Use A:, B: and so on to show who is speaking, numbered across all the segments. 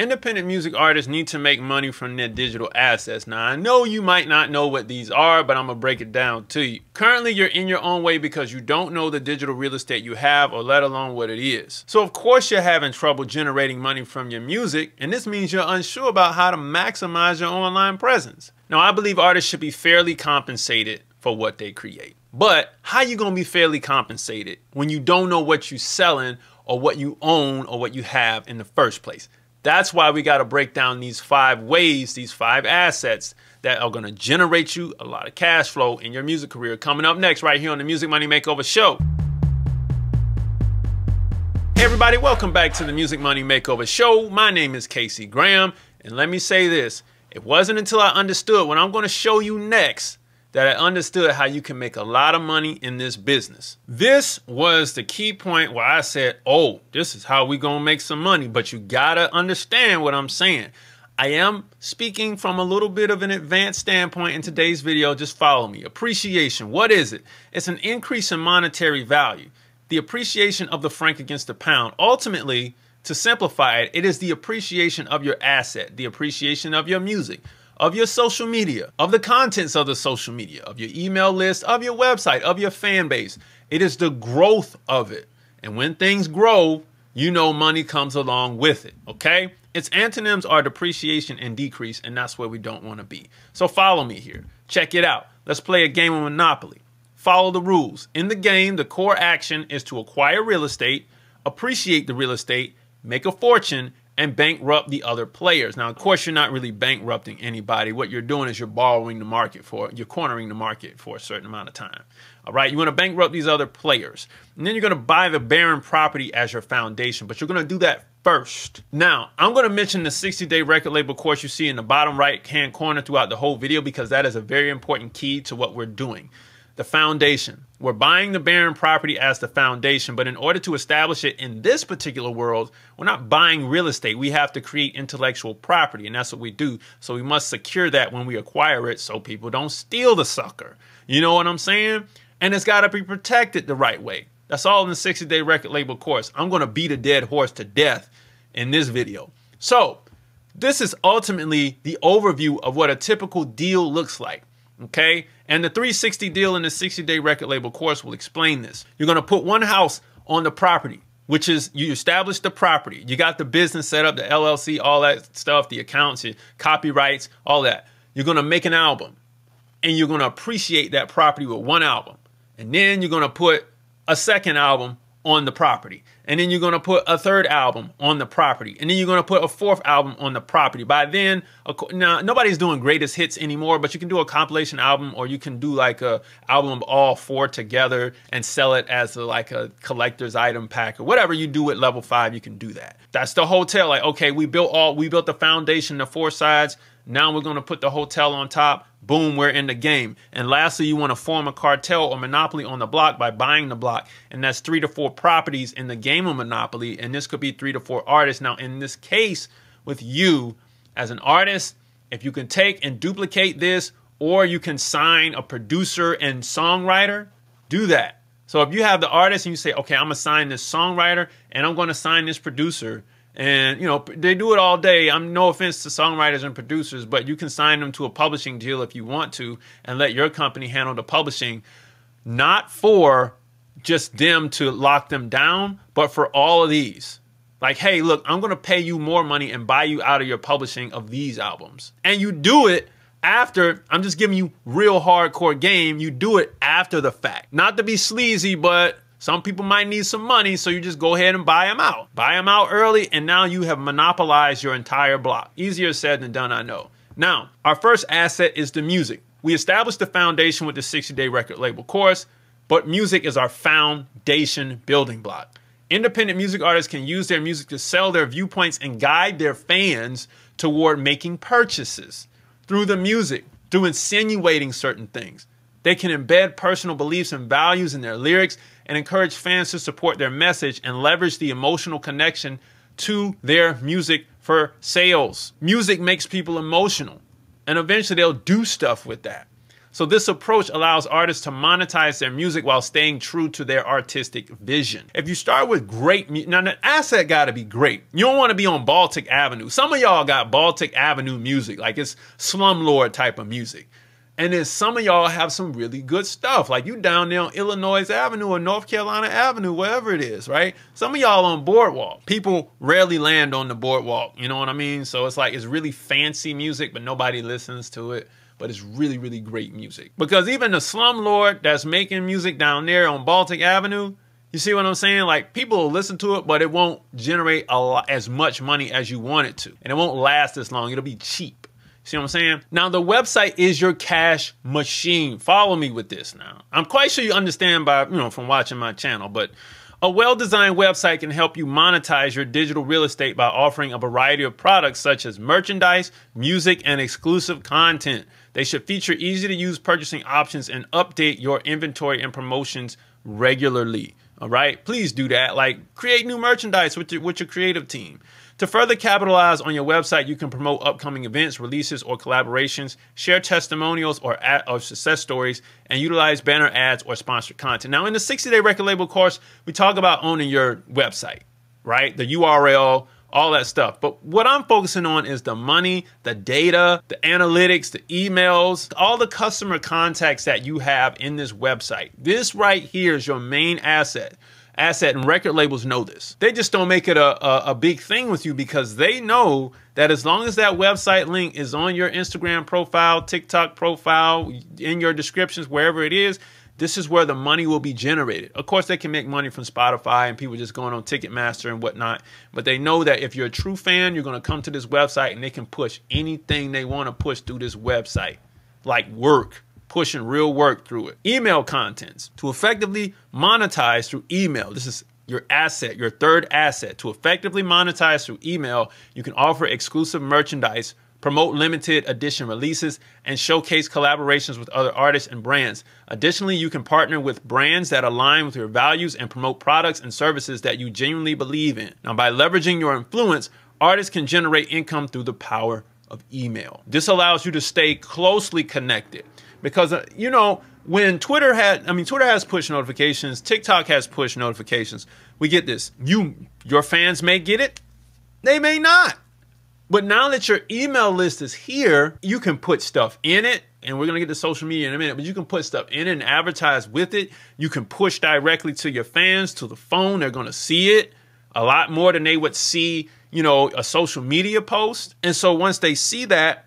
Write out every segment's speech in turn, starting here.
A: Independent music artists need to make money from their digital assets. Now, I know you might not know what these are, but I'm going to break it down to you. Currently, you're in your own way because you don't know the digital real estate you have or let alone what it is. So, of course, you're having trouble generating money from your music, and this means you're unsure about how to maximize your online presence. Now, I believe artists should be fairly compensated for what they create. But how are you going to be fairly compensated when you don't know what you're selling or what you own or what you have in the first place? That's why we got to break down these five ways, these five assets that are going to generate you a lot of cash flow in your music career. Coming up next, right here on the Music Money Makeover Show. Hey, everybody, welcome back to the Music Money Makeover Show. My name is Casey Graham, and let me say this it wasn't until I understood what I'm going to show you next that I understood how you can make a lot of money in this business. This was the key point where I said, oh, this is how we gonna make some money, but you gotta understand what I'm saying. I am speaking from a little bit of an advanced standpoint in today's video. Just follow me. Appreciation, what is it? It's an increase in monetary value. The appreciation of the franc against the pound. Ultimately, to simplify it, it is the appreciation of your asset, the appreciation of your music, of your social media, of the contents of the social media, of your email list, of your website, of your fan base. It is the growth of it. And when things grow, you know money comes along with it, okay? Its antonyms are depreciation and decrease, and that's where we don't want to be. So follow me here. Check it out. Let's play a game of Monopoly. Follow the rules. In the game, the core action is to acquire real estate, appreciate the real estate, make a fortune, and bankrupt the other players. Now, of course, you're not really bankrupting anybody. What you're doing is you're borrowing the market for, you're cornering the market for a certain amount of time. All right, you want to bankrupt these other players. And then you're going to buy the barren property as your foundation, but you're going to do that first. Now, I'm going to mention the 60 day record label course you see in the bottom right hand corner throughout the whole video because that is a very important key to what we're doing the foundation. We're buying the barren property as the foundation, but in order to establish it in this particular world, we're not buying real estate. We have to create intellectual property, and that's what we do. So we must secure that when we acquire it so people don't steal the sucker. You know what I'm saying? And it's got to be protected the right way. That's all in the 60 day record label course. I'm going to beat a dead horse to death in this video. So, this is ultimately the overview of what a typical deal looks like. Okay? And the 360 deal in the 60 day record label course will explain this. You're to put one house on the property, which is you establish the property. You got the business set up, the LLC, all that stuff, the accounts, your copyrights, all that. You're to make an album and you're to appreciate that property with one album. And then you're to put a second album on the property. And then you're going to put a third album on the property. And then you're going to put a fourth album on the property. By then, now nobody's doing greatest hits anymore, but you can do a compilation album or you can do like a album of all four together and sell it as a, like a collector's item pack or whatever you do at level 5, you can do that. That's the hotel like okay, we built all we built the foundation, the four sides. Now we're going to put the hotel on top boom, we're in the game. And lastly, you want to form a cartel or monopoly on the block by buying the block. And that's three to four properties in the game of Monopoly. And this could be three to four artists. Now, in this case, with you as an artist, if you can take and duplicate this, or you can sign a producer and songwriter, do that. So if you have the artist and you say, okay, I'm gonna sign this songwriter and I'm gonna sign this producer, and you know they do it all day. I'm no offense to songwriters and producers but you can sign them to a publishing deal if you want to and let your company handle the publishing not for just them to lock them down but for all of these. Like hey look i'm going to pay you more money and buy you out of your publishing of these albums. And you do it after i'm just giving you real hardcore game you do it after the fact. Not to be sleazy but some people might need some money, so you just go ahead and buy them out. Buy them out early, and now you have monopolized your entire block. Easier said than done, I know. Now, our first asset is the music. We established the foundation with the 60 day record label course, but music is our foundation building block. Independent music artists can use their music to sell their viewpoints and guide their fans toward making purchases through the music, through insinuating certain things. They can embed personal beliefs and values in their lyrics and encourage fans to support their message and leverage the emotional connection to their music for sales. Music makes people emotional, and eventually they'll do stuff with that. So this approach allows artists to monetize their music while staying true to their artistic vision. If you start with great music, now the asset got to be great. You don't want to be on Baltic Avenue. Some of y'all got Baltic Avenue music, like it's slumlord type of music. And then some of y'all have some really good stuff. Like you down there on Illinois Avenue or North Carolina Avenue, wherever it is, right? Some of y'all on Boardwalk. People rarely land on the Boardwalk. You know what I mean? So it's like it's really fancy music, but nobody listens to it. But it's really, really great music. Because even the slumlord that's making music down there on Baltic Avenue, you see what I'm saying? Like people will listen to it, but it won't generate a lot, as much money as you want it to. And it won't last as long. It'll be cheap. See what I'm saying? Now, the website is your cash machine. Follow me with this now. I'm quite sure you understand by, you know, from watching my channel, but a well-designed website can help you monetize your digital real estate by offering a variety of products such as merchandise, music, and exclusive content. They should feature easy-to-use purchasing options and update your inventory and promotions regularly. All right, please do that. Like create new merchandise with your, with your creative team. To further capitalize on your website, you can promote upcoming events, releases, or collaborations, share testimonials or, ad, or success stories, and utilize banner ads or sponsored content. Now, in the 60 day record label course, we talk about owning your website, right? The URL, all that stuff. But what I'm focusing on is the money, the data, the analytics, the emails, all the customer contacts that you have in this website. This right here is your main asset asset, and record labels know this. They just don't make it a, a, a, big thing with you because they know that as long as that website link is on your Instagram profile, TikTok profile, in your descriptions, wherever it is, this is where the money will be generated. Of course, they can make money from Spotify and people just going on Ticketmaster and whatnot, but they know that if you're a true fan, you're going to come to this website and they can push anything they want to push through this website, like work pushing real work through it. Email contents to effectively monetize through email. This is your asset, your third asset. To effectively monetize through email, you can offer exclusive merchandise, promote limited edition releases, and showcase collaborations with other artists and brands. Additionally, you can partner with brands that align with your values and promote products and services that you genuinely believe in. Now, by leveraging your influence, artists can generate income through the power of email. This allows you to stay closely connected because uh, you know when Twitter had, I mean, Twitter has push notifications, TikTok has push notifications. We get this. You, your fans may get it, they may not. But now that your email list is here, you can put stuff in it, and we're gonna get to social media in a minute, but you can put stuff in it and advertise with it. You can push directly to your fans, to the phone. They're gonna see it a lot more than they would see, you know, a social media post. And so once they see that,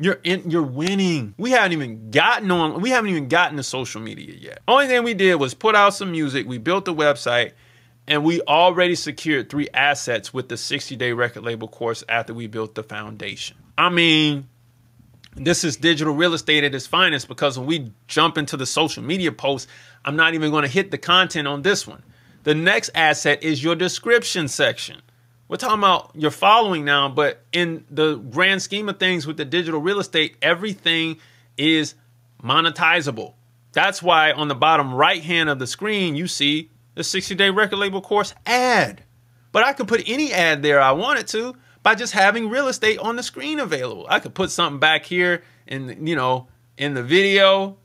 A: you're in, you're winning. We haven't even gotten on. We haven't even gotten to social media yet. Only thing we did was put out some music. We built the website, and we already secured three assets with the 60 day record label course after we built the foundation. I mean, this is digital real estate at its finest because when we jump into the social media posts, I'm not even going to hit the content on this one. The next asset is your description section. We're talking about your following now, but in the grand scheme of things with the digital real estate, everything is monetizable. That's why on the bottom right hand of the screen, you see the 60 day record label course ad. But I could put any ad there I wanted to by just having real estate on the screen available. I could put something back here in, you know, in the video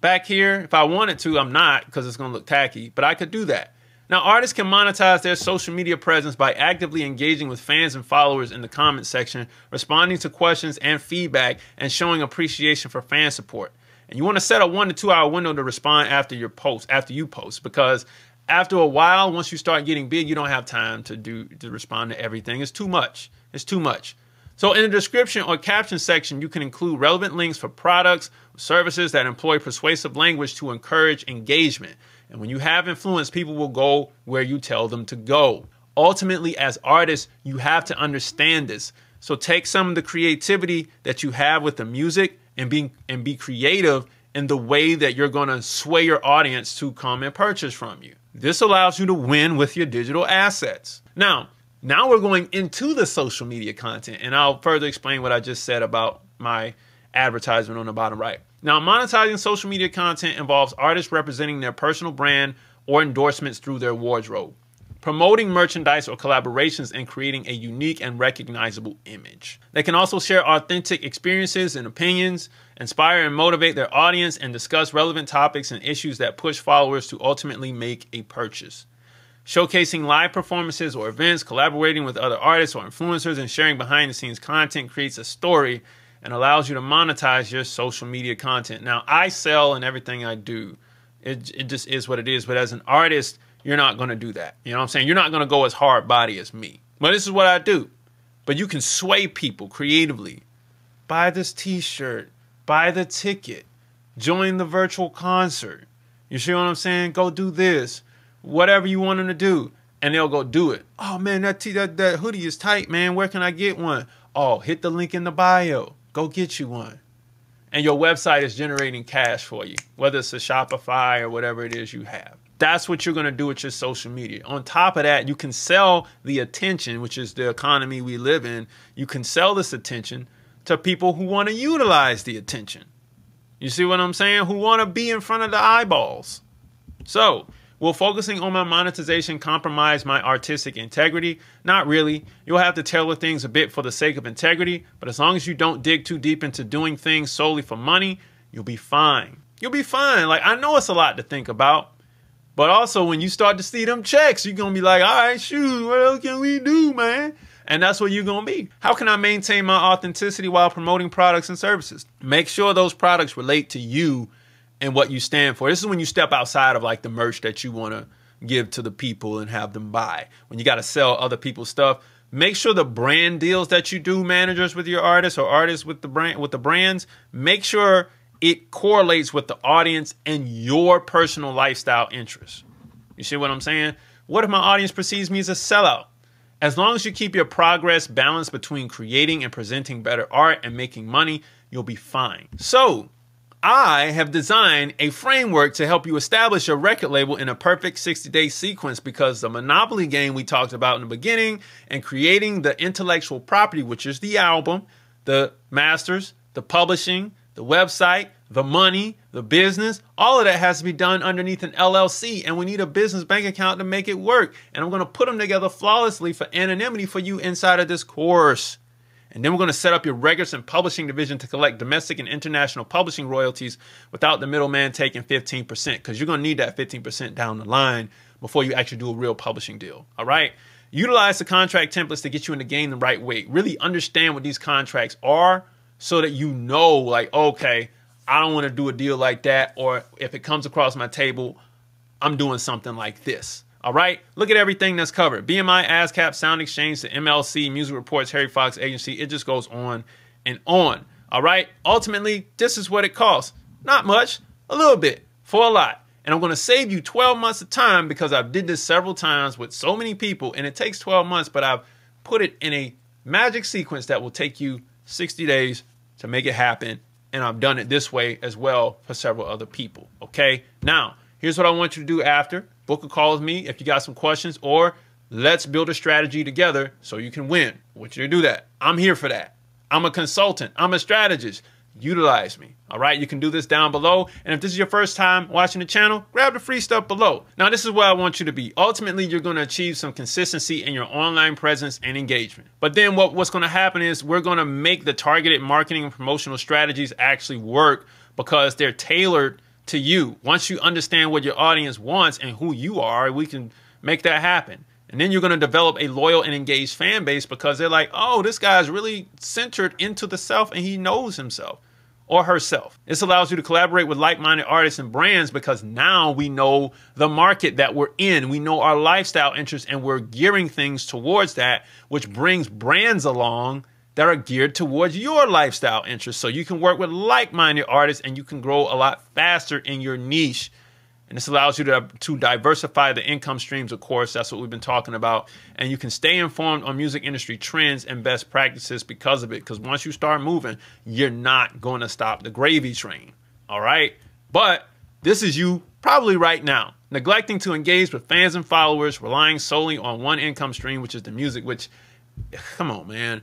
A: back here. If I wanted to, I'm not because it's going to look tacky, but I could do that. Now, artists can monetize their social media presence by actively engaging with fans and followers in the comment section, responding to questions and feedback, and showing appreciation for fan support. And you want to set a one to two hour window to respond after your post, after you post, because after a while, once you start getting big, you don't have time to do to respond to everything. It's too much. It's too much. So in the description or caption section, you can include relevant links for products, services that employ persuasive language to encourage engagement. And when you have influence, people will go where you tell them to go. Ultimately, as artists, you have to understand this. So take some of the creativity that you have with the music and be and be creative in the way that you're going to sway your audience to come and purchase from you. This allows you to win with your digital assets. Now, now we're going into the social media content and I'll further explain what I just said about my advertisement on the bottom right. Now, monetizing social media content involves artists representing their personal brand or endorsements through their wardrobe. Promoting merchandise or collaborations, and creating a unique and recognizable image. They can also share authentic experiences and opinions, inspire and motivate their audience, and discuss relevant topics and issues that push followers to ultimately make a purchase. Showcasing live performances or events, collaborating with other artists or influencers, and sharing behind the scenes content creates a story and allows you to monetize your social media content. Now, I sell in everything I do. It, it just is what it is. But as an artist, you're not going to do that. You know what I'm saying? You're not going to go as hard body as me. But this is what I do. But you can sway people creatively. Buy this t shirt, buy the ticket, join the virtual concert. You see what I'm saying? Go do this, whatever you want them to do. And they'll go do it. Oh man, that, t- that, that hoodie is tight, man. Where can I get one? Oh, hit the link in the bio. Go get you one. And your website is generating cash for you, whether it's a Shopify or whatever it is you have. That's what you're going to do with your social media. On top of that, you can sell the attention, which is the economy we live in. You can sell this attention to people who want to utilize the attention. You see what I'm saying? Who want to be in front of the eyeballs. So, Will focusing on my monetization compromise my artistic integrity? Not really. You'll have to tailor things a bit for the sake of integrity, but as long as you don't dig too deep into doing things solely for money, you'll be fine. You'll be fine. Like, I know it's a lot to think about, but also when you start to see them checks, you're to be like, all right, shoot, what else can we do, man? And that's what you're to be. How can I maintain my authenticity while promoting products and services? Make sure those products relate to you and what you stand for. This is when you step outside of like the merch that you want to give to the people and have them buy. When you got to sell other people's stuff, make sure the brand deals that you do managers with your artists or artists with the brand with the brands, make sure it correlates with the audience and your personal lifestyle interests. You see what I'm saying? What if my audience perceives me as a sellout? As long as you keep your progress balanced between creating and presenting better art and making money, you'll be fine. So, I have designed a framework to help you establish your record label in a perfect 60 day sequence because the Monopoly game we talked about in the beginning and creating the intellectual property, which is the album, the masters, the publishing, the website, the money, the business, all of that has to be done underneath an LLC. And we need a business bank account to make it work. And I'm going to put them together flawlessly for anonymity for you inside of this course. And then we're going to set up your records and publishing division to collect domestic and international publishing royalties without the middleman taking 15% because you're going to need that 15% down the line before you actually do a real publishing deal. All right? Utilize the contract templates to get you in the game the right way. Really understand what these contracts are so that you know, like, okay, I don't want to do a deal like that. Or if it comes across my table, I'm doing something like this. All right, look at everything that's covered. BMI, ASCAP, Sound Exchange, the MLC, Music Reports, Harry Fox Agency. It just goes on and on. All right, ultimately, this is what it costs. Not much, a little bit, for a lot. And I'm going to save you 12 months of time because I've did this several times with so many people, and it takes 12 months, but I've put it in a magic sequence that will take you 60 days to make it happen. And I've done it this way as well for several other people. Okay, now here's what I want you to do after book a call with me if you got some questions, or let's build a strategy together so you can win. I want you to do that. I'm here for that. I'm a consultant, I'm a strategist. Utilize me. All right, you can do this down below. And if this is your first time watching the channel, grab the free stuff below. Now, this is where I want you to be. Ultimately, you're going to achieve some consistency in your online presence and engagement. But then what, what's going to happen is we're going to make the targeted marketing and promotional strategies actually work because they're tailored to you. Once you understand what your audience wants and who you are, we can make that happen. And then you're going to develop a loyal and engaged fan base because they're like, oh, this guy's really centered into the self and he knows himself or herself. This allows you to collaborate with like minded artists and brands because now we know the market that we're in. We know our lifestyle interests and we're gearing things towards that, which brings brands along that are geared towards your lifestyle interests. So you can work with like minded artists and you can grow a lot faster in your niche. And this allows you to, to diversify the income streams, of course. That's what we've been talking about. And you can stay informed on music industry trends and best practices because of it. Because once you start moving, you're not going to stop the gravy train. All right. But this is you probably right now, neglecting to engage with fans and followers, relying solely on one income stream, which is the music, which, come on, man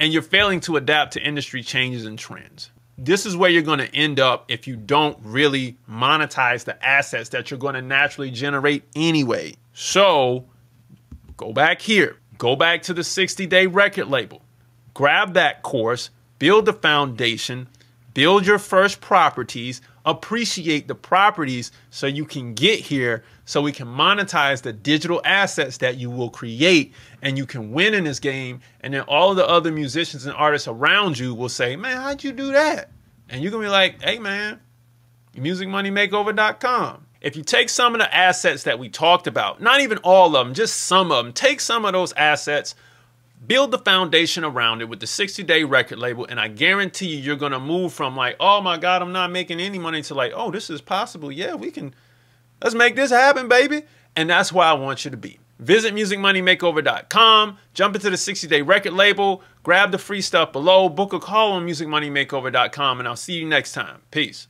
A: and you're failing to adapt to industry changes and trends. This is where you're going to end up if you don't really monetize the assets that you're going to naturally generate anyway. So, go back here, go back to the 60 day record label, grab that course, build the foundation, build your first properties, appreciate the properties so you can get here so we can monetize the digital assets that you will create and you can win in this game. And then all the other musicians and artists around you will say man how'd you do that? And you're gonna be like hey man musicmoneymakeover.com if you take some of the assets that we talked about not even all of them just some of them take some of those assets build the foundation around it with the 60 day record label and i guarantee you you're going to move from like oh my god i'm not making any money to like oh this is possible. Yeah we can let's make this happen baby. And that's where i want you to be. Visit musicmoneymakeover.com jump into the 60 day record label grab the free stuff below book a call on musicmoneymakeover.com and i'll see you next time. Peace